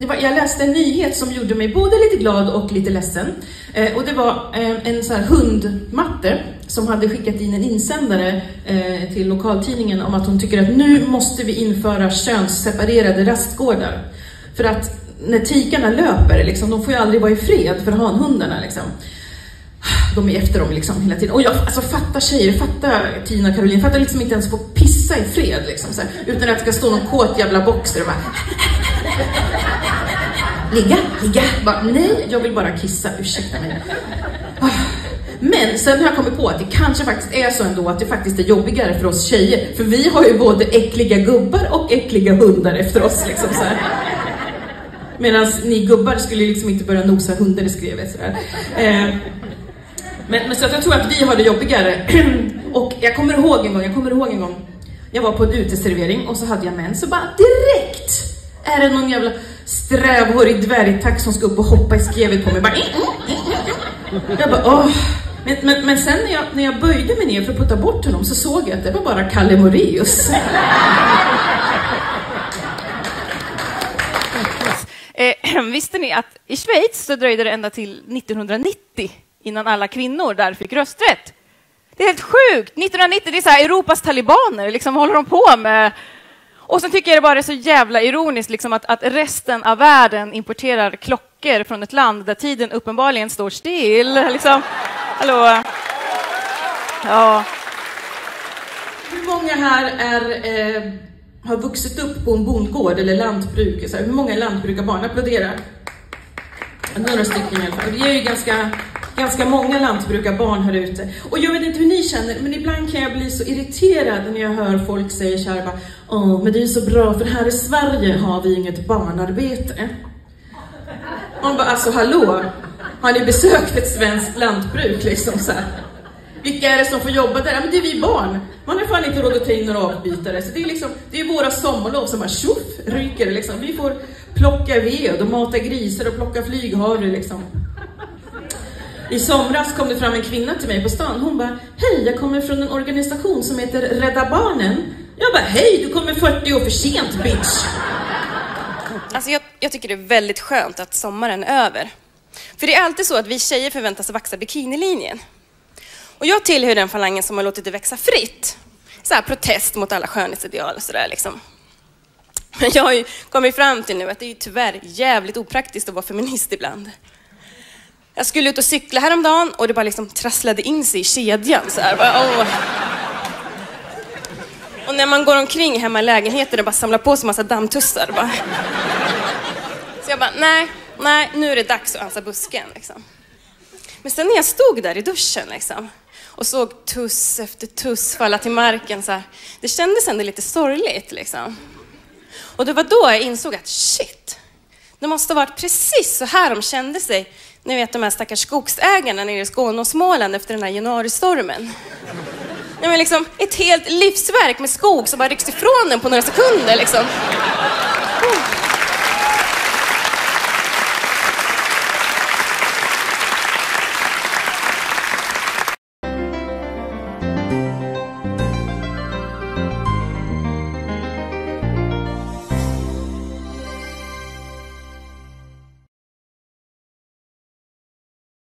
Det var, jag läste en nyhet som gjorde mig både lite glad och lite ledsen. Eh, och det var eh, en sån här hundmatte som hade skickat in en insändare eh, till lokaltidningen om att hon tycker att nu måste vi införa könsseparerade rastgårdar. För att när tikarna löper, liksom, de får ju aldrig vara i fred för hanhundarna. Liksom. De är efter dem liksom hela tiden. Och jag alltså, fattar tjejer, fattar Tina och Caroline, fattar liksom inte ens få pissa i fred. Liksom, så här, utan att det ska stå någon kåt jävla box där och bara Ligga, ligga. Bara, nej, jag vill bara kissa, ursäkta mig. Ah. Men sen har jag kommit på att det kanske faktiskt är så ändå att det faktiskt är jobbigare för oss tjejer. För vi har ju både äckliga gubbar och äckliga hundar efter oss. Liksom, så Medan ni gubbar skulle liksom inte börja nosa hundar, i skrevet. sådär. Eh, men, men så att jag tror att vi har det jobbigare. och jag kommer ihåg en gång, jag kommer ihåg en gång, jag var på en uteservering och så hade jag mens så bara direkt är det någon jävla strävhårig dvärgtax som ska upp och hoppa i skrevet på mig. Bara, mm, mm, mm, jag bara, åh. Men, men, men sen när jag, när jag böjde mig ner för att putta bort honom så såg jag att det var bara Kalle Moraeus. Eh, visste ni att i Schweiz så dröjde det ända till 1990 innan alla kvinnor där fick rösträtt? Det är helt sjukt! 1990, det är så här Europas talibaner, liksom vad håller de på med? Och sen tycker jag det bara är så jävla ironiskt liksom att, att resten av världen importerar klockor från ett land där tiden uppenbarligen står still. Liksom. Hallå? Ja. Hur många här är, eh, har vuxit upp på en bondgård eller lantbruk? Så här, hur många lantbrukarbarn? Applådera. Några stycken i alla fall. Det är ju ganska ganska många lantbrukarbarn här ute. Och jag vet inte hur ni känner, men ibland kan jag bli så irriterad när jag hör folk säga så här Åh, men det är så bra för här i Sverige har vi inget barnarbete. Man bara, alltså hallå? Har ni besökt ett svenskt lantbruk liksom så här? Vilka är det som får jobba där? Ja, men det är vi barn. Man har fan inte råd att ta in några avbytare. Så det är liksom, det är våra sommarlov som bara tjoff ryker liksom. Vi får plocka ved och mata grisar och plocka flyghavre liksom. I somras kom det fram en kvinna till mig på stan. Hon bara, hej, jag kommer från en organisation som heter Rädda Barnen. Jag bara, hej, du kommer 40 år för sent, bitch. Alltså jag, jag tycker det är väldigt skönt att sommaren är över. För det är alltid så att vi tjejer förväntas vaxa bikinilinjen. Och jag tillhör den falangen som har låtit det växa fritt. Så här protest mot alla skönhetsideal och sådär liksom. Men jag har ju kommit fram till nu att det är ju tyvärr jävligt opraktiskt att vara feminist ibland. Jag skulle ut och cykla häromdagen och det bara liksom trasslade in sig i kedjan så här. Bara, och när man går omkring hemma i lägenheten och bara samlar på sig massa dammtussar. Bara. Så jag bara, nej, nej, nu är det dags att ansa busken. Liksom. Men sen när jag stod där i duschen liksom, och såg tuss efter tuss falla till marken, så här, det kändes ändå lite sorgligt. Liksom. Och det var då jag insåg att shit, det måste ha varit precis så här de kände sig ni vet de här stackars skogsägarna nere i Skåne och Småland efter den här januaristormen. Ja, men liksom, ett helt livsverk med skog som bara rycks ifrån en på några sekunder. Liksom.